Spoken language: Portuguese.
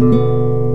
Música